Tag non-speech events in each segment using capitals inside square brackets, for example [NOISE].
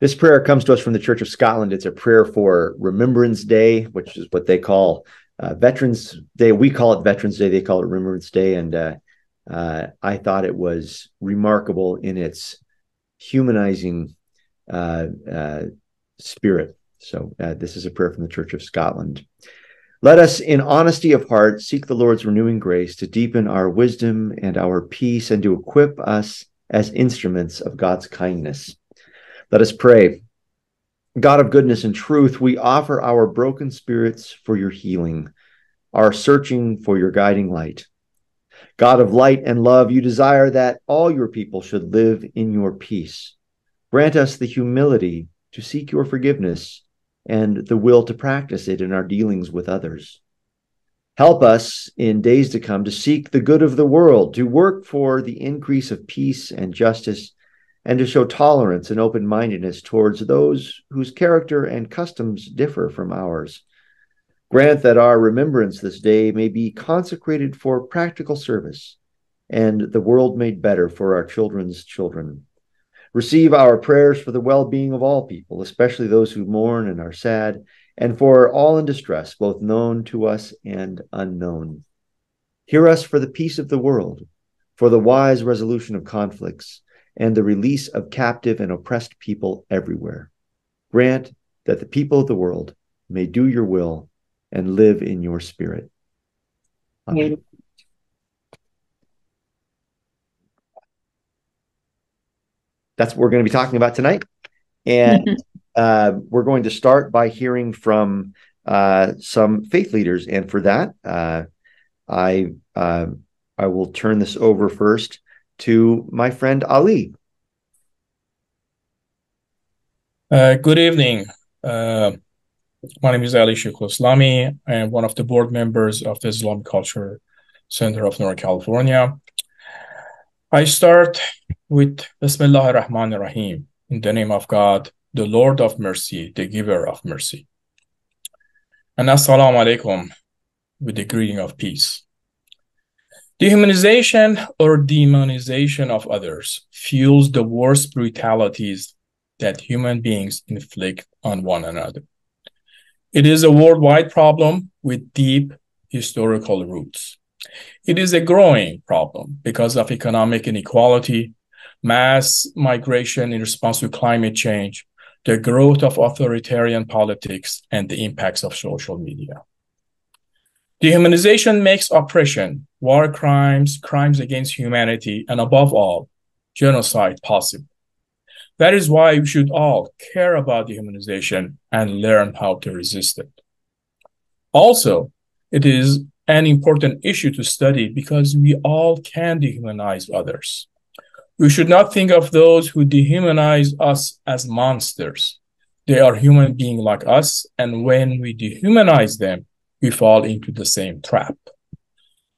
This prayer comes to us from the Church of Scotland. It's a prayer for Remembrance Day, which is what they call uh, Veterans Day. We call it Veterans Day. They call it Remembrance Day. And uh, uh, I thought it was remarkable in its humanizing uh, uh, spirit. So uh, this is a prayer from the Church of Scotland. Let us, in honesty of heart, seek the Lord's renewing grace to deepen our wisdom and our peace and to equip us as instruments of God's kindness. Let us pray. God of goodness and truth, we offer our broken spirits for your healing, our searching for your guiding light. God of light and love, you desire that all your people should live in your peace. Grant us the humility to seek your forgiveness and the will to practice it in our dealings with others. Help us in days to come to seek the good of the world, to work for the increase of peace and justice, and to show tolerance and open mindedness towards those whose character and customs differ from ours. Grant that our remembrance this day may be consecrated for practical service and the world made better for our children's children. Receive our prayers for the well being of all people, especially those who mourn and are sad, and for all in distress, both known to us and unknown. Hear us for the peace of the world, for the wise resolution of conflicts, and the release of captive and oppressed people everywhere. Grant that the people of the world may do your will and live in your spirit. Amen. That's what we're going to be talking about tonight. And [LAUGHS] uh, we're going to start by hearing from uh, some faith leaders. And for that, uh, I uh, I will turn this over first to my friend Ali. Uh, good evening. Uh, my name is Ali Sheikh Islami. I am one of the board members of the Islamic Culture Center of Northern California. I start with Bismillah ar-Rahman ar-Rahim, in the name of God, the Lord of mercy, the giver of mercy. And Assalamu alaikum, with the greeting of peace. Dehumanization or demonization of others fuels the worst brutalities that human beings inflict on one another. It is a worldwide problem with deep historical roots. It is a growing problem because of economic inequality, mass migration in response to climate change, the growth of authoritarian politics, and the impacts of social media. Dehumanization makes oppression, war crimes, crimes against humanity, and above all, genocide possible. That is why we should all care about dehumanization and learn how to resist it. Also, it is an important issue to study because we all can dehumanize others. We should not think of those who dehumanize us as monsters. They are human beings like us, and when we dehumanize them, we fall into the same trap.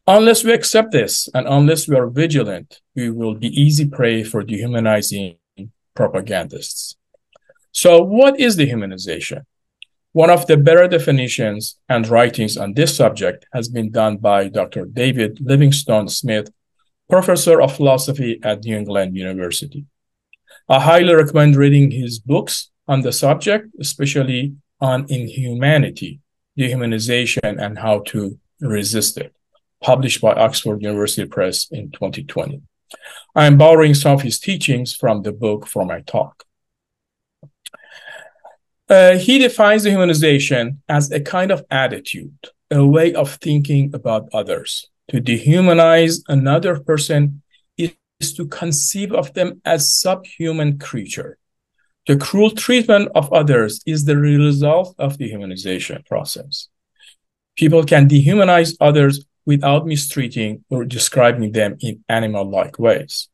Unless we accept this and unless we are vigilant, we will be easy prey for dehumanizing propagandists. So, what is dehumanization? One of the better definitions and writings on this subject has been done by Dr. David Livingstone Smith, professor of philosophy at New England University. I highly recommend reading his books on the subject, especially on inhumanity, dehumanization, and how to resist it, published by Oxford University Press in 2020. I am borrowing some of his teachings from the book for my talk. Uh, he defines dehumanization as a kind of attitude, a way of thinking about others. To dehumanize another person is to conceive of them as subhuman creature. The cruel treatment of others is the result of the dehumanization process. People can dehumanize others without mistreating or describing them in animal-like ways.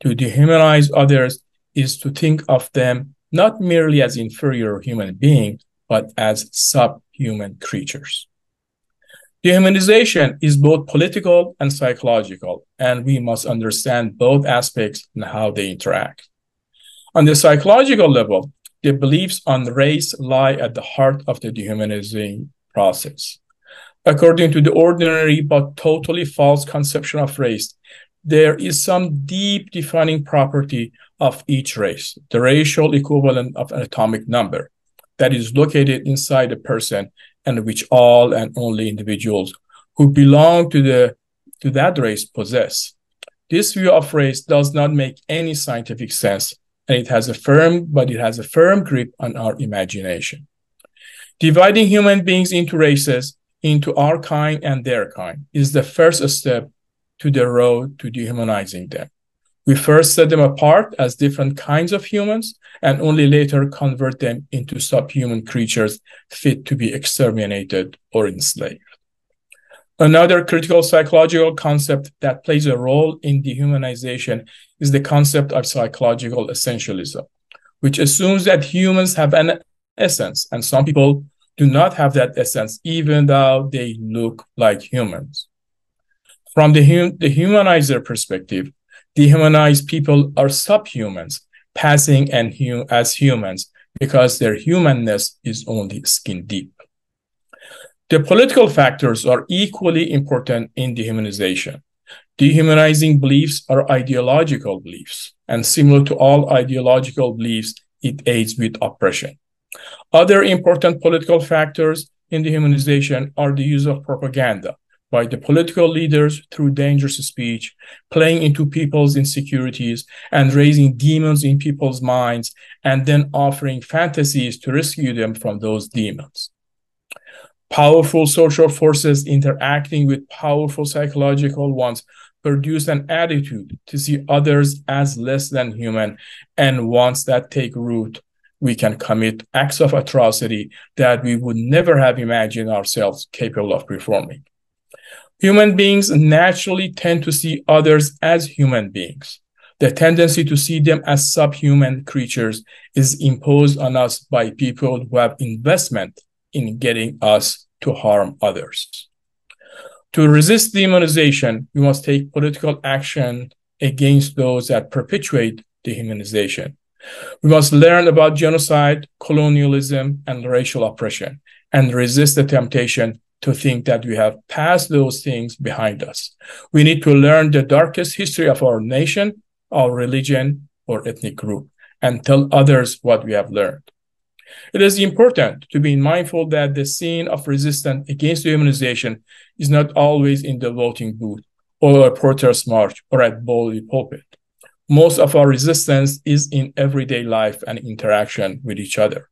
To dehumanize others is to think of them not merely as inferior human beings, but as subhuman creatures. Dehumanization is both political and psychological, and we must understand both aspects and how they interact. On the psychological level, the beliefs on race lie at the heart of the dehumanizing process. According to the ordinary but totally false conception of race, there is some deep defining property of each race, the racial equivalent of an atomic number that is located inside a person and which all and only individuals who belong to the to that race possess. This view of race does not make any scientific sense, and it has a firm, but it has a firm grip on our imagination. Dividing human beings into races, into our kind and their kind, is the first step to the road to dehumanizing them. We first set them apart as different kinds of humans and only later convert them into subhuman creatures fit to be exterminated or enslaved. Another critical psychological concept that plays a role in dehumanization is the concept of psychological essentialism, which assumes that humans have an essence and some people do not have that essence even though they look like humans. From the, hum- the humanizer perspective, dehumanized people are subhumans, passing and hum- as humans because their humanness is only skin deep. The political factors are equally important in dehumanization. Dehumanizing beliefs are ideological beliefs, and similar to all ideological beliefs, it aids with oppression. Other important political factors in dehumanization are the use of propaganda, by the political leaders through dangerous speech, playing into people's insecurities and raising demons in people's minds, and then offering fantasies to rescue them from those demons. Powerful social forces interacting with powerful psychological ones produce an attitude to see others as less than human, and once that take root, we can commit acts of atrocity that we would never have imagined ourselves capable of performing. Human beings naturally tend to see others as human beings. The tendency to see them as subhuman creatures is imposed on us by people who have investment in getting us to harm others. To resist demonization, we must take political action against those that perpetuate dehumanization. We must learn about genocide, colonialism, and racial oppression and resist the temptation to think that we have passed those things behind us. We need to learn the darkest history of our nation, our religion, or ethnic group, and tell others what we have learned. It is important to be mindful that the scene of resistance against dehumanization is not always in the voting booth or a protest march or at Boldly pulpit. Most of our resistance is in everyday life and interaction with each other.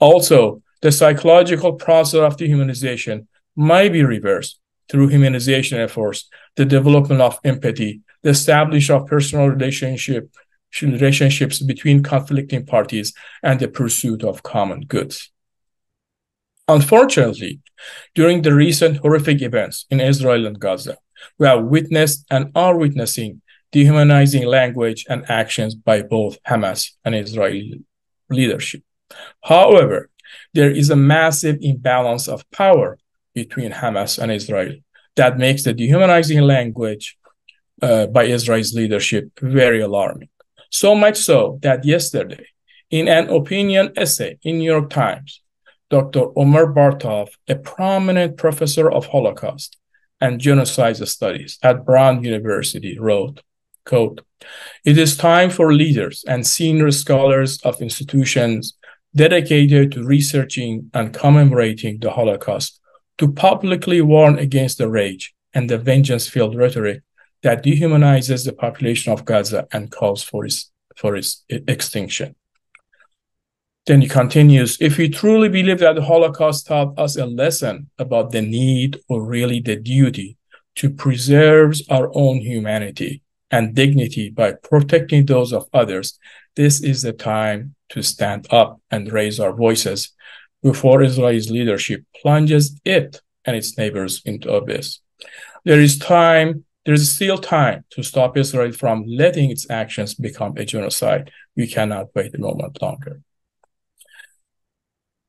Also, the psychological process of dehumanization might be reversed through humanization efforts, the development of empathy, the establishment of personal relationship, relationships between conflicting parties, and the pursuit of common goods. Unfortunately, during the recent horrific events in Israel and Gaza, we have witnessed and are witnessing dehumanizing language and actions by both Hamas and Israeli leadership. However, there is a massive imbalance of power between Hamas and Israel that makes the dehumanizing language uh, by Israel's leadership very alarming. So much so that yesterday, in an opinion essay in New York Times, Dr. Omer Bartov, a prominent professor of Holocaust and genocide studies at Brown University, wrote, quote, It is time for leaders and senior scholars of institutions dedicated to researching and commemorating the Holocaust to publicly warn against the rage and the vengeance filled rhetoric that dehumanizes the population of Gaza and calls for its, for its extinction. Then he continues If we truly believe that the Holocaust taught us a lesson about the need or really the duty to preserve our own humanity and dignity by protecting those of others, this is the time to stand up and raise our voices before Israel's leadership plunges it and its neighbors into abyss. There is time, there is still time to stop Israel from letting its actions become a genocide. We cannot wait a moment longer.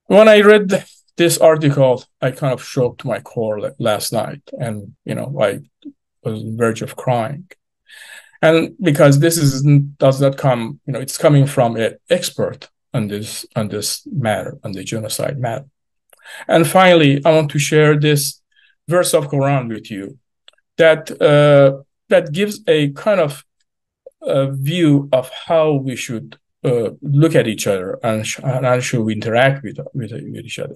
When I read this article, I kind of shook to my core last night, and you know, I was on the verge of crying. And because this is does not come, you know, it's coming from an expert on this on this matter, on the genocide matter. And finally, I want to share this verse of Quran with you that uh, that gives a kind of a view of how we should uh, look at each other and, sh- and how should we interact with, with, with each other.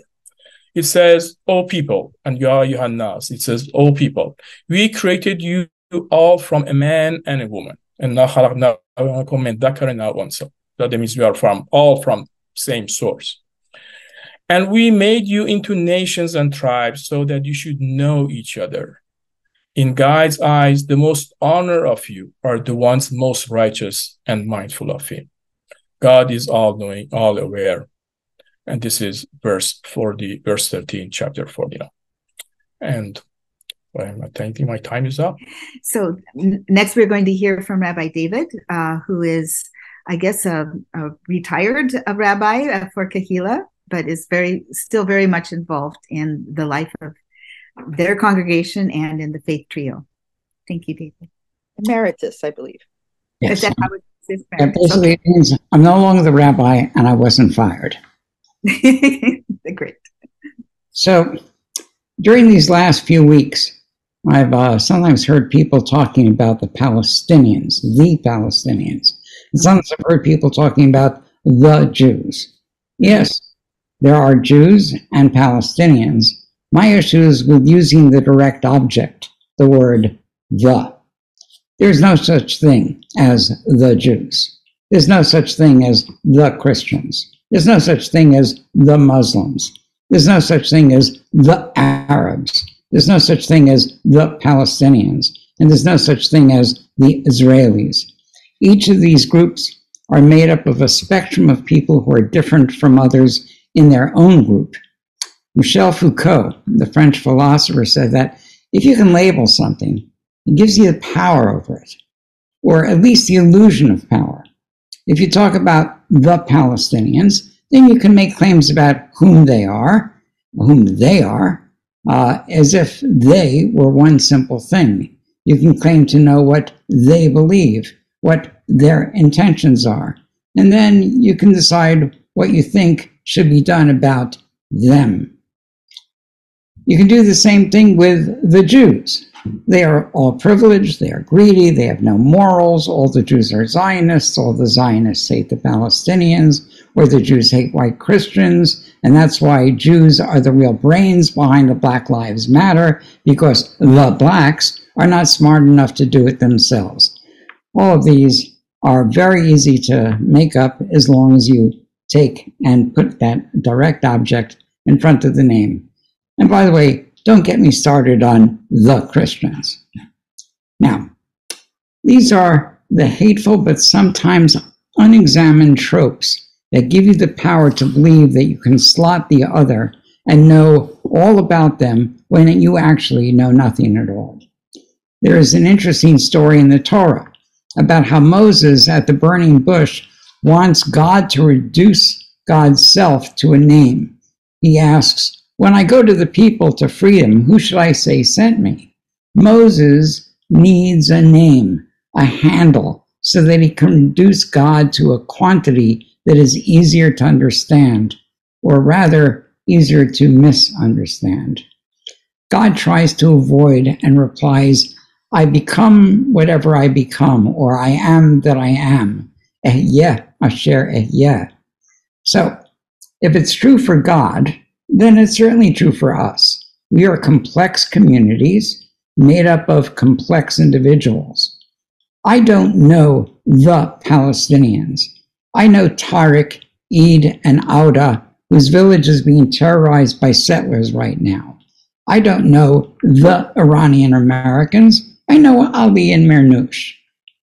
It says, "O people," and you Ya Yohannas. It says, "O people, we created you all from a man and a woman." And that means we are from all from same source. And we made you into nations and tribes so that you should know each other. In God's eyes, the most honor of you are the ones most righteous and mindful of Him. God is all knowing, all aware. And this is verse 40, verse 13, chapter 49. And I think my time is up. So next, we're going to hear from Rabbi David, uh, who is, I guess, a, a retired a rabbi for Kehilla but is very still very much involved in the life of their congregation and in the faith trio. Thank you, David. Emeritus, I believe. Yes. Is how it is? That basically okay. means I'm no longer the rabbi and I wasn't fired. [LAUGHS] Great. So during these last few weeks, I've uh, sometimes heard people talking about the Palestinians, the Palestinians. And sometimes I've heard people talking about the Jews. Yes, there are Jews and Palestinians. My issue is with using the direct object, the word the. There's no such thing as the Jews. There's no such thing as the Christians. There's no such thing as the Muslims. There's no such thing as the Arabs. There's no such thing as the Palestinians. And there's no such thing as the Israelis. Each of these groups are made up of a spectrum of people who are different from others in their own group. Michel Foucault, the French philosopher, said that if you can label something, it gives you the power over it, or at least the illusion of power. If you talk about the Palestinians, then you can make claims about whom they are, whom they are, uh, as if they were one simple thing. You can claim to know what they believe, what their intentions are, and then you can decide what you think should be done about them. You can do the same thing with the Jews. They are all privileged, they are greedy, they have no morals. All the Jews are Zionists, all the Zionists hate the Palestinians, or the Jews hate white Christians, and that's why Jews are the real brains behind the Black Lives Matter, because the blacks are not smart enough to do it themselves. All of these are very easy to make up as long as you take and put that direct object in front of the name. And by the way, don't get me started on the Christians. Now, these are the hateful but sometimes unexamined tropes that give you the power to believe that you can slot the other and know all about them when you actually know nothing at all. There is an interesting story in the Torah about how Moses at the burning bush wants God to reduce God's self to a name. He asks, When I go to the people to free them, who should I say sent me? Moses needs a name, a handle, so that he can reduce God to a quantity that is easier to understand, or rather, easier to misunderstand. God tries to avoid and replies, I become whatever I become, or I am that I am. Eh, yeah, I share asher ehyeh. So, if it's true for God, then it's certainly true for us. We are complex communities made up of complex individuals. I don't know the Palestinians. I know Tariq, Eid, and Auda, whose village is being terrorized by settlers right now. I don't know the Iranian Americans. I know Ali and Mernoush.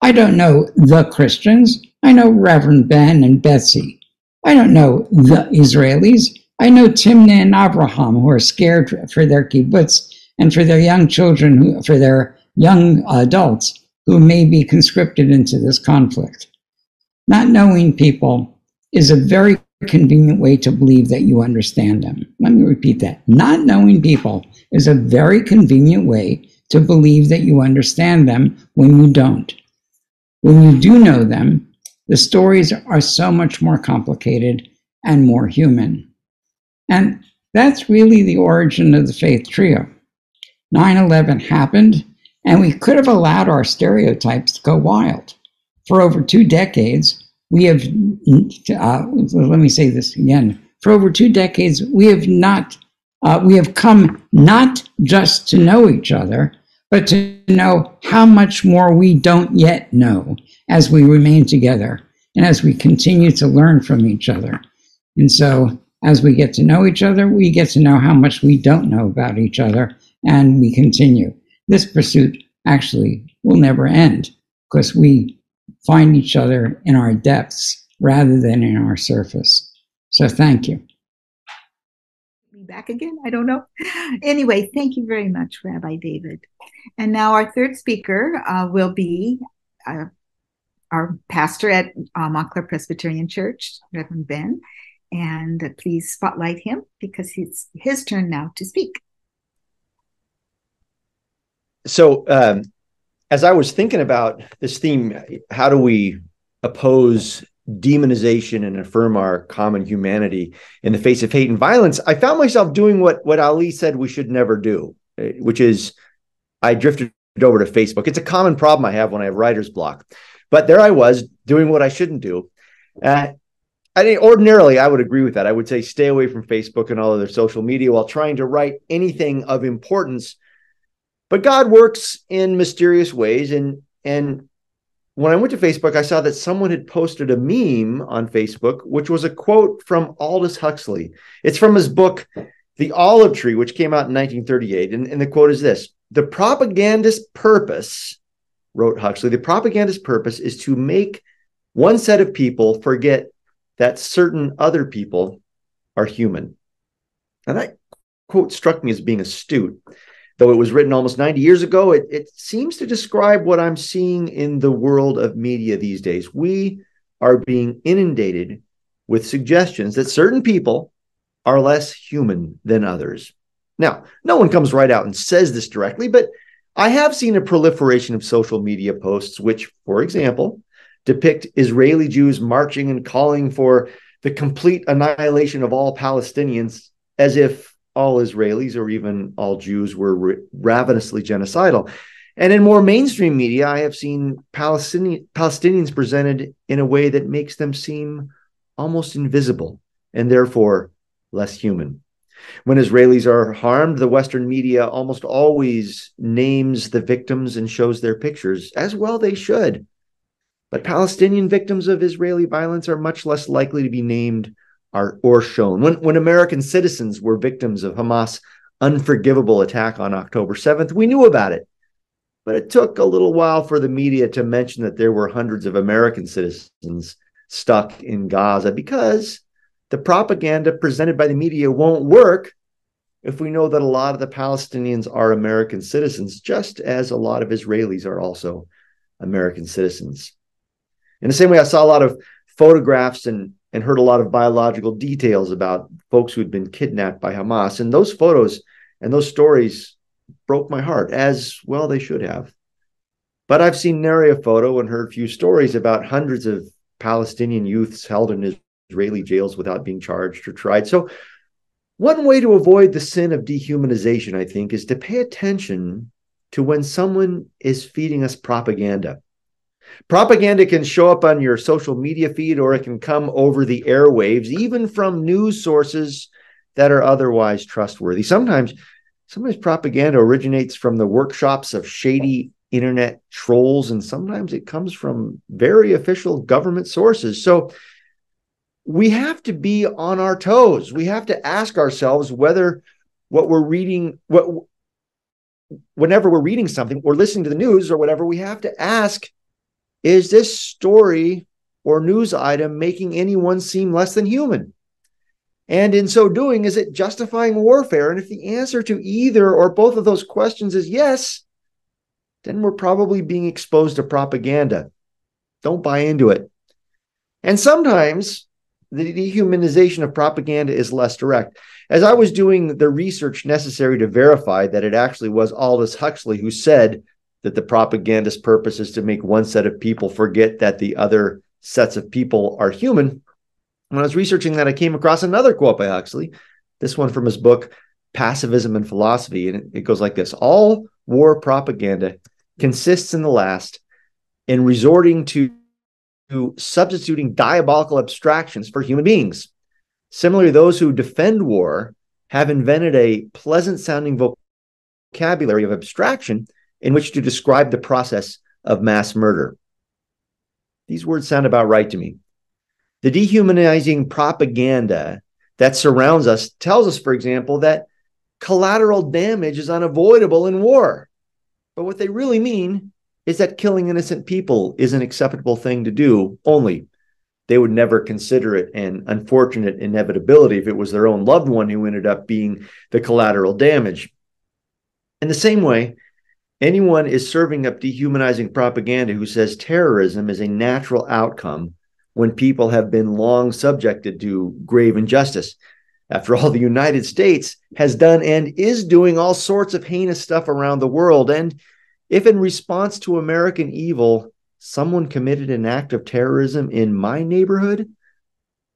I don't know the Christians. I know Reverend Ben and Betsy. I don't know the Israelis. I know Timna and Abraham who are scared for their kibbutz and for their young children, who, for their young adults who may be conscripted into this conflict. Not knowing people is a very convenient way to believe that you understand them. Let me repeat that. Not knowing people is a very convenient way to believe that you understand them when you don't. When you do know them, the stories are so much more complicated and more human. And that's really the origin of the faith trio. 9 11 happened, And we could have allowed our stereotypes to go wild. For over two decades, we have, uh, let me say this again. For over two decades, we have not, uh, we have come not just to know each other, but to know how much more we don't yet know as we remain together and as we continue to learn from each other. And so, as we get to know each other, we get to know how much we don't know about each other, and we continue. This pursuit actually will never end because we find each other in our depths rather than in our surface. So, thank you. Be back again? I don't know. Anyway, thank you very much, Rabbi David. And now our third speaker uh, will be uh, our pastor at uh, Montclair Presbyterian Church, Reverend Ben. And please spotlight him because it's his turn now to speak. So, um, as I was thinking about this theme, how do we oppose demonization and affirm our common humanity in the face of hate and violence? I found myself doing what what Ali said we should never do, eh, which is I drifted over to Facebook. It's a common problem I have when I have writer's block. But there I was doing what I shouldn't do. Uh, I mean, ordinarily, I would agree with that. I would say stay away from Facebook and all other social media while trying to write anything of importance. But God works in mysterious ways. And, and when I went to Facebook, I saw that someone had posted a meme on Facebook, which was a quote from Aldous Huxley. It's from his book, The Olive Tree, which came out in 1938. And, and the quote is this The propagandist purpose wrote Huxley, the propagandist purpose is to make one set of people forget that certain other people are human. And that quote struck me as being astute. Though it was written almost 90 years ago, it, it seems to describe what I'm seeing in the world of media these days. We are being inundated with suggestions that certain people are less human than others. Now, no one comes right out and says this directly, but I have seen a proliferation of social media posts, which, for example, depict Israeli Jews marching and calling for the complete annihilation of all Palestinians as if all Israelis or even all Jews were ravenously genocidal. And in more mainstream media, I have seen Palestinian, Palestinians presented in a way that makes them seem almost invisible and therefore less human. When Israelis are harmed, the Western media almost always names the victims and shows their pictures, as well they should. But Palestinian victims of Israeli violence are much less likely to be named or shown. When, when American citizens were victims of Hamas' unforgivable attack on October 7th, we knew about it. But it took a little while for the media to mention that there were hundreds of American citizens stuck in Gaza because the propaganda presented by the media won't work if we know that a lot of the Palestinians are American citizens, just as a lot of Israelis are also American citizens. In the same way, I saw a lot of photographs and, and heard a lot of biological details about folks who had been kidnapped by Hamas. And those photos and those stories broke my heart, as well they should have. But I've seen nary a photo and heard a few stories about hundreds of Palestinian youths held in Israeli jails without being charged or tried. So, one way to avoid the sin of dehumanization, I think, is to pay attention to when someone is feeding us propaganda. Propaganda can show up on your social media feed or it can come over the airwaves, even from news sources that are otherwise trustworthy. Sometimes, sometimes propaganda originates from the workshops of shady internet trolls, and sometimes it comes from very official government sources. So we have to be on our toes. We have to ask ourselves whether what we're reading, what whenever we're reading something or listening to the news or whatever, we have to ask, is this story or news item making anyone seem less than human? And in so doing, is it justifying warfare? And if the answer to either or both of those questions is yes, then we're probably being exposed to propaganda. Don't buy into it. And sometimes the dehumanization of propaganda is less direct. As I was doing the research necessary to verify that it actually was Aldous Huxley who said that the propagandist purpose is to make one set of people forget that the other sets of people are human. When I was researching that, I came across another quote by Huxley, this one from his book, Pacifism and Philosophy. And it goes like this All war propaganda consists in the last in resorting to, to substituting diabolical abstractions for human beings. Similarly, those who defend war have invented a pleasant sounding vocabulary of abstraction in which to describe the process of mass murder. These words sound about right to me. The dehumanizing propaganda that surrounds us tells us, for example, that collateral damage is unavoidable in war. But what they really mean is that killing innocent people is an acceptable thing to do, only they would never consider it an unfortunate inevitability if it was their own loved one who ended up being the collateral damage. In the same way, anyone is serving up dehumanizing propaganda who says terrorism is a natural outcome when people have been long subjected to grave injustice. After all, the United States has done and is doing all sorts of heinous stuff around the world. And if, in response to American evil, someone committed an act of terrorism in my neighborhood,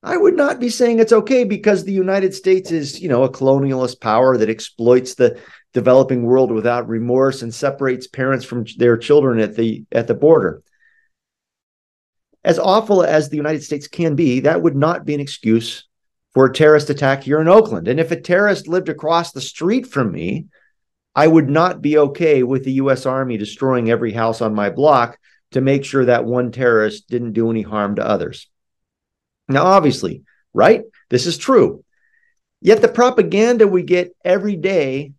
I would not be saying it's okay because the United States is, you know, a colonialist power that exploits the developing world without remorse and separates parents from their children at the at the border as awful as the United States can be, that would not be an excuse for a terrorist attack here in Oakland. And if a terrorist lived across the street from me, I would not be okay with the US Army destroying every house on my block to make sure that one terrorist didn't do any harm to others. Now, obviously, right? This is true. Yet the propaganda we get every day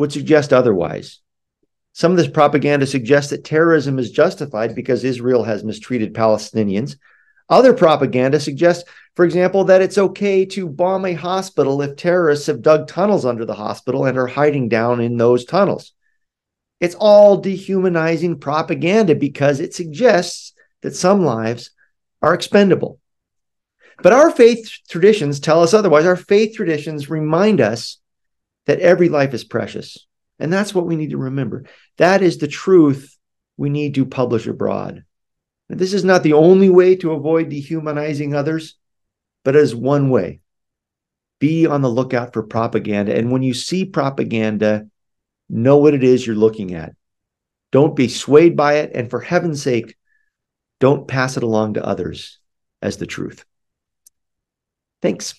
would suggest otherwise. Some of this propaganda suggests that terrorism is justified because Israel has mistreated Palestinians. Other propaganda suggests, for example, that it's okay to bomb a hospital if terrorists have dug tunnels under the hospital and are hiding down in those tunnels. It's all dehumanizing propaganda because it suggests that some lives are expendable. But our faith traditions tell us otherwise. Our faith traditions remind us that every life is precious. And that's what we need to remember. That is the truth we need to publish abroad. And this is not the only way to avoid dehumanizing others, but as one way. Be on the lookout for propaganda. And when you see propaganda, know what it is you're looking at. Don't be swayed by it. And for heaven's sake, don't pass it along to others as the truth. Thanks.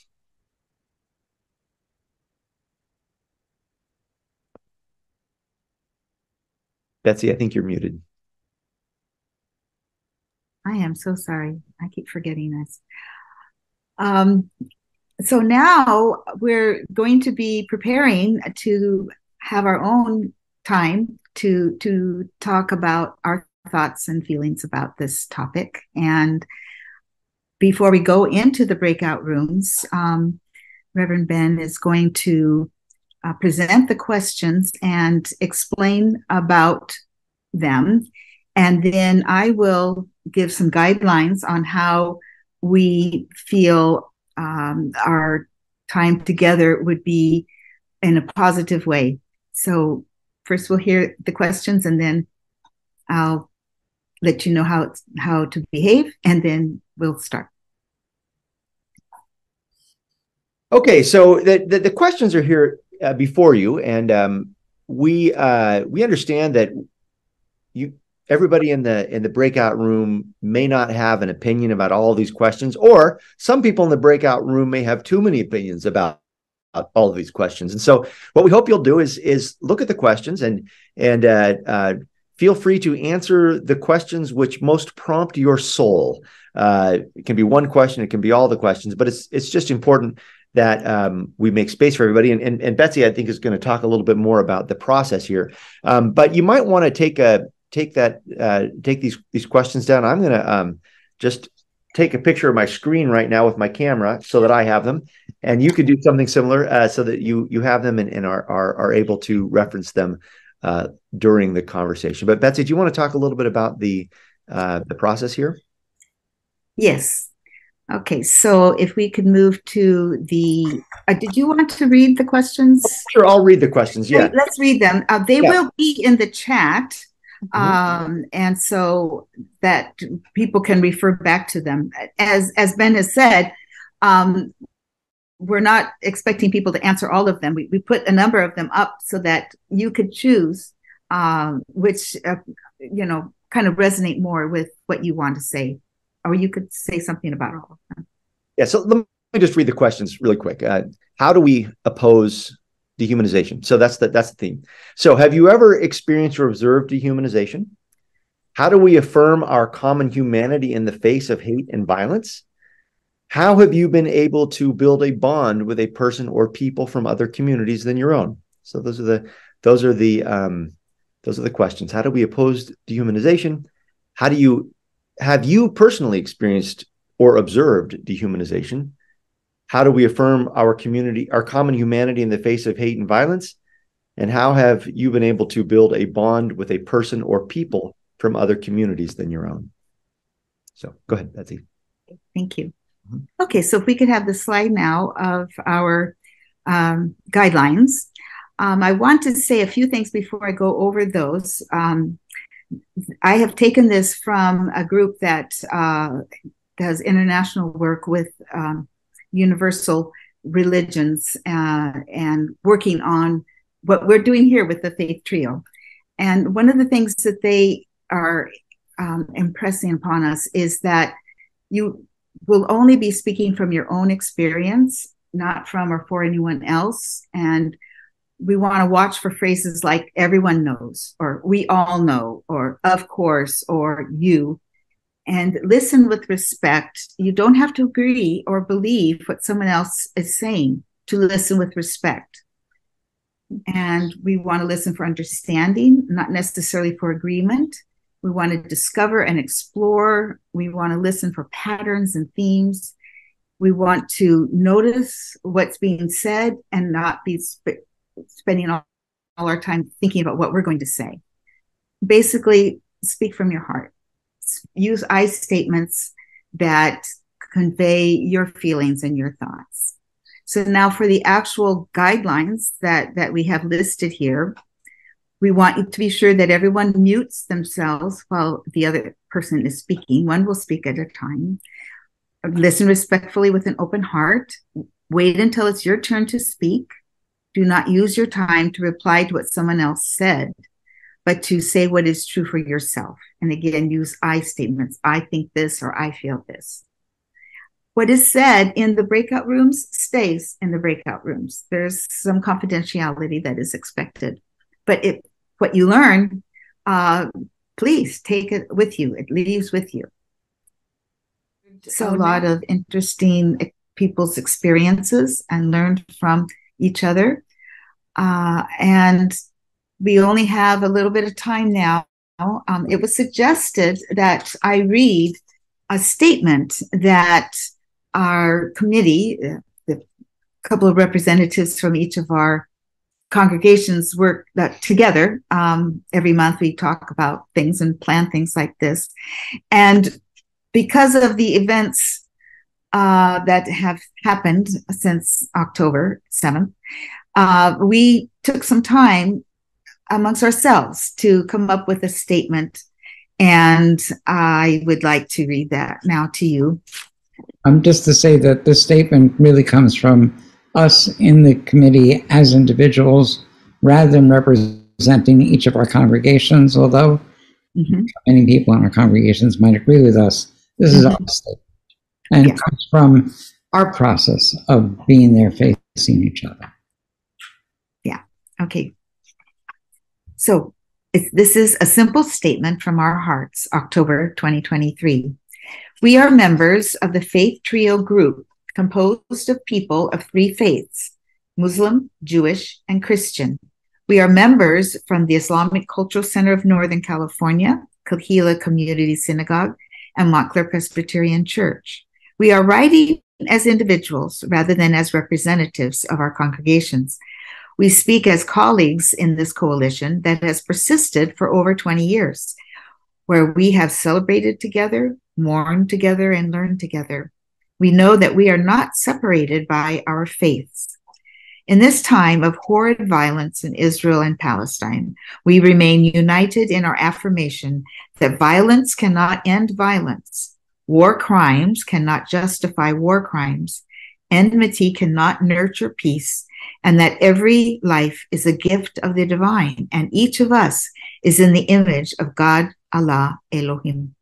Betsy, I think you're muted. I am so sorry. I keep forgetting this. Um, so now we're going to be preparing to have our own time to to talk about our thoughts and feelings about this topic. And before we go into the breakout rooms, um, Reverend Ben is going to uh, present the questions and explain about them. And then I will give some guidelines on how we feel um, our time together would be in a positive way. So, first we'll hear the questions and then I'll let you know how, how to behave and then we'll start. Okay, so the, the, the questions are here uh, before you, and um, we uh, we understand that you everybody in the in the breakout room may not have an opinion about all these questions, or some people in the breakout room may have too many opinions about all of these questions. And so, what we hope you'll do is is look at the questions and and uh, uh, feel free to answer the questions which most prompt your soul. Uh, it can be one question, it can be all the questions, but it's it's just important that um, we make space for everybody. And, and, and, Betsy, I think, is going to talk a little bit more about the process here. Um, but you might want to take a take that uh, take these these questions down. I'm going to um, just take a picture of my screen right now with my camera so that I have them, and you could do something similar uh, so that you you have them and, and are, are are able to reference them uh, during the conversation. But Betsy, do you want to talk a little bit about the uh, the process here? Yes. Okay, so if we could move to the, uh, did you want to read the questions? Sure, I'll read the questions. Yeah. Let's read them. Uh, they yeah. will be in the chat. Mm-hmm. Um, and so that people can refer back to them. As as Ben has said, um, we're not expecting people to answer all of them. We, we put a number of them up so that you could choose uh, which uh, you know kind of resonate more with what you want to say, or you could say something about all of them. Yeah. So let me just read the questions really quick. Uh, how do we oppose dehumanization? So that's the that's the theme. So have you ever experienced or observed dehumanization? How do we affirm our common humanity in the face of hate and violence? How have you been able to build a bond with a person or people from other communities than your own? So those are the those are the um, those are the questions. How do we oppose dehumanization? How do you have you personally experienced or observed dehumanization? How do we affirm our community, our common humanity in the face of hate and violence? And how have you been able to build a bond with a person or people from other communities than your own? So go ahead, Betsy. Thank you. Okay, so if we could have the slide now of our um, guidelines. Um, I want to say a few things before I go over those. Um, I have taken this from a group that uh, does international work with um, universal religions uh, and working on what we're doing here with the Faith Trio. And one of the things that they are um, impressing upon us is that you will only be speaking from your own experience, not from or for anyone else. And we want to watch for phrases like everyone knows, or we all know, or of course, or you, and listen with respect. You don't have to agree or believe what someone else is saying to listen with respect. And we want to listen for understanding, not necessarily for agreement. We want to discover and explore. We want to listen for patterns and themes. We want to notice what's being said and not be spending all, all our time thinking about what we're going to say. Basically, speak from your heart. Use I statements that convey your feelings and your thoughts. So now for the actual guidelines that, that we have listed here, we want you to be sure that everyone mutes themselves while the other person is speaking. One will speak at a time. Listen respectfully with an open heart. Wait until it's your turn to speak. Do not use your time to reply to what someone else said, but to say what is true for yourself. And again, use I statements. I think this or I feel this. What is said in the breakout rooms stays in the breakout rooms. There's some confidentiality that is expected. But if what you learn, uh, please take it with you. It leaves with you. So a lot of interesting people's experiences and learned from each other. Uh, and we only have a little bit of time now. Um, it was suggested that I read a statement that our committee, uh, the couple of representatives from each of our congregations work that together. Um, every month we talk about things and plan things like this. And because of the events uh, that have happened since October 7th, uh, we took some time amongst ourselves to come up with a statement. And I would like to read that now to you. I'm um, just to say that this statement really comes from us in the committee as individuals rather than representing each of our congregations, although mm-hmm. many people in our congregations might agree with us. This is mm-hmm. our statement. And yeah. it comes from our process of being there facing each other. Yeah. Okay. So this is a simple statement from our hearts, October 2023. We are members of the Faith Trio group composed of people of three faiths Muslim, Jewish, and Christian. We are members from the Islamic Cultural Center of Northern California, Kehilla Community Synagogue, and Montclair Presbyterian Church. We are writing as individuals rather than as representatives of our congregations. We speak as colleagues in this coalition that has persisted for over 20 years, where we have celebrated together, mourned together, and learned together we know that we are not separated by our faiths. In this time of horrid violence in Israel and Palestine, we remain united in our affirmation that violence cannot end violence, war crimes cannot justify war crimes, enmity cannot nurture peace, and that every life is a gift of the divine, and each of us is in the image of God, Allah, Elohim.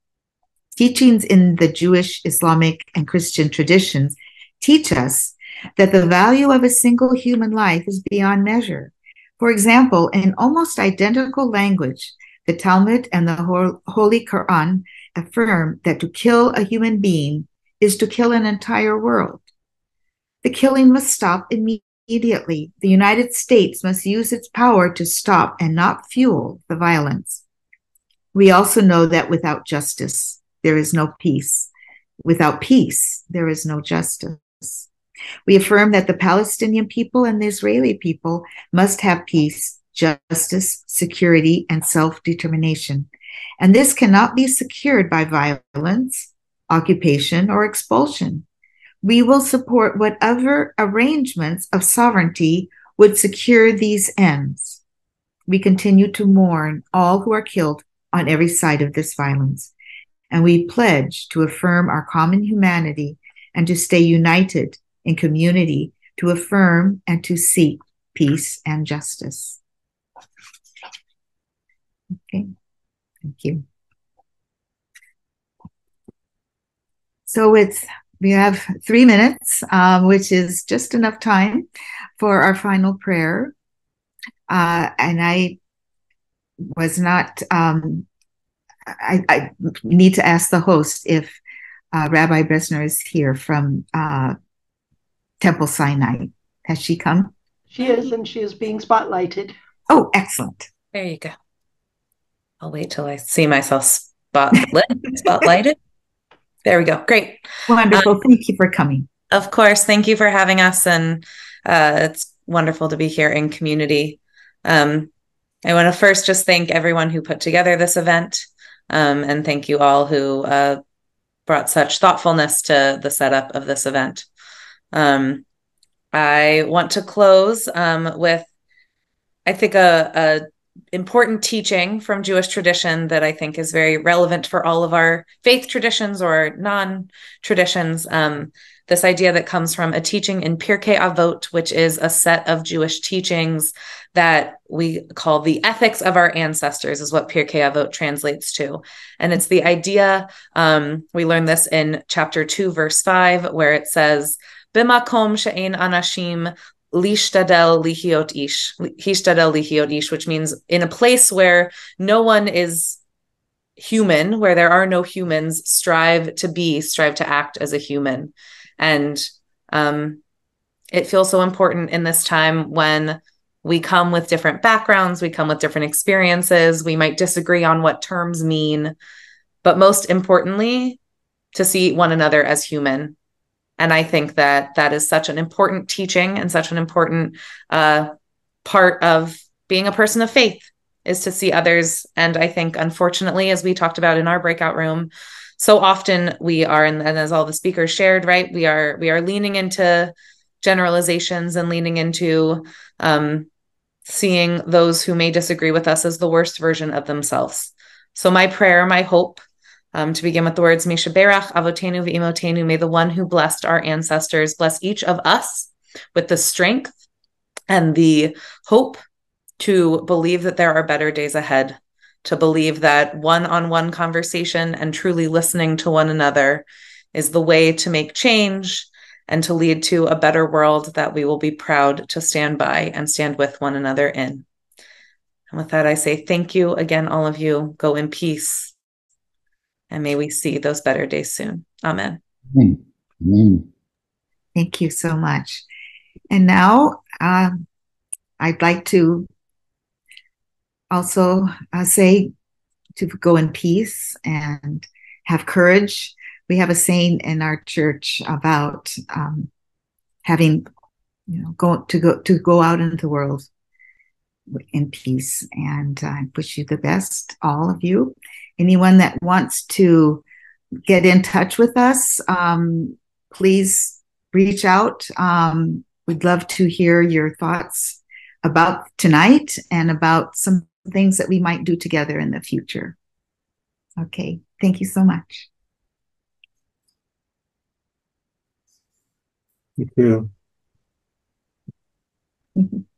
Teachings in the Jewish, Islamic, and Christian traditions teach us that the value of a single human life is beyond measure. For example, in almost identical language, the Talmud and the Holy Quran affirm that to kill a human being is to kill an entire world. The killing must stop immediately. The United States must use its power to stop and not fuel the violence. We also know that without justice, there is no peace. Without peace, there is no justice. We affirm that the Palestinian people and the Israeli people must have peace, justice, security, and self determination. And this cannot be secured by violence, occupation, or expulsion. We will support whatever arrangements of sovereignty would secure these ends. We continue to mourn all who are killed on every side of this violence, and we pledge to affirm our common humanity and to stay united in community to affirm and to seek peace and justice. Okay, thank you. So it's we have three minutes, um, which is just enough time for our final prayer. Uh, and I was not. Um, I, I, need to ask the host if uh, Rabbi Bresner is here from uh, Temple Sinai. Has she come? She is, and she is being spotlighted. Oh, excellent. There you go. I'll wait till I see myself spotlit, [LAUGHS] spotlighted. There we go. Great. Wonderful. Um, thank you for coming. Of course. Thank you for having us. And uh, it's wonderful to be here in community. Um, I want to first just thank everyone who put together this event. Um, and thank you all who uh, brought such thoughtfulness to the setup of this event. Um, I want to close um, with, I think, a, a, important teaching from Jewish tradition that I think is very relevant for all of our faith traditions or non traditions. Um, this idea that comes from a teaching in Pirkei Avot, which is a set of Jewish teachings that we call the ethics of our ancestors, is what Pirkei Avot translates to. And it's the idea, um, we learn this in chapter 2, verse 5, where it says, Bimakom she'en anashim lishtadel lihiot ish, hishtadel lihiot ish, which means in a place where no one is human, where there are no humans, strive to be, strive to act as a human. And um, it feels so important in this time when we come with different backgrounds, we come with different experiences, we might disagree on what terms mean, but most importantly, to see one another as human and i think that that is such an important teaching and such an important uh, part of being a person of faith is to see others. And i think unfortunately as we talked about in our breakout room so often we are and, and as all the speakers shared right we are we are leaning into generalizations and leaning into um, seeing those who may disagree with us as the worst version of themselves. So my prayer my hope um, to begin with the words, Mishaberach Avotenu V'imotenu, may the one who blessed our ancestors bless each of us with the strength and the hope to believe that there are better days ahead, to believe that one on one conversation and truly listening to one another is the way to make change and to lead to a better world that we will be proud to stand by and stand with one another in. And with that, I say thank you again, all of you. Go in peace and may we see those better days soon. Amen. Amen. Thank you so much. And now um, I'd like to also uh, say to go in peace and have courage. We have a saying in our church about um, having, you know, go to go to go out into the world in peace. And I wish you the best, all of you anyone that wants to get in touch with us, um, please reach out. Um, we'd love to hear your thoughts about tonight and about some things that we might do together in the future. Okay, thank you so much. Thank you. [LAUGHS]